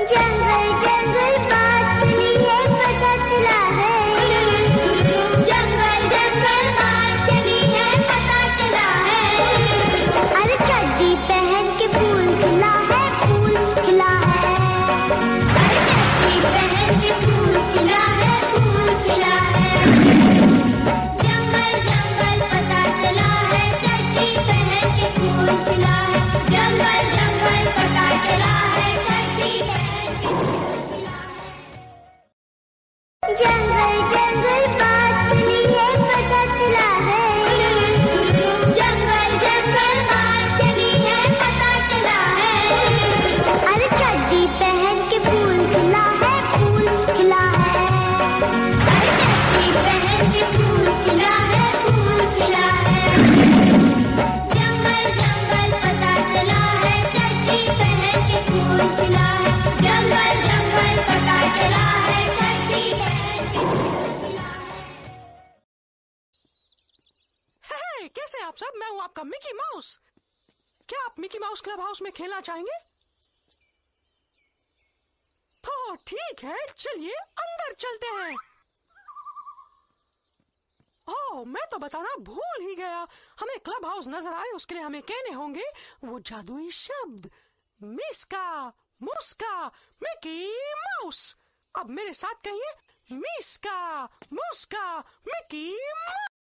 जंगल जंगल बात है जंगल जंगल बात है। जंगल जंगल बात है पता है। अरे चड्डी पहन के फूल खिला है, फूल खिला है। अरे चड्डी पहन के फूल खिला कैसे आप सब? मैं हूँ आपका मिकी माउस। क्या आप मिकी माउस क्लब हाउस में खेलना चाहेंगे? तो ठीक है, चलिए अंदर चलते हैं। ओह, मैं तो बताना भूल ही गया। हमें क्लब हाउस नज़र आए, उसके लिए हमें कहने होंगे, वो जादुई शब्द, मिसका, मुस्का, मिकी माउस। अब मेरे साथ कहिए, मिसका, मुस्का, मिकी माउस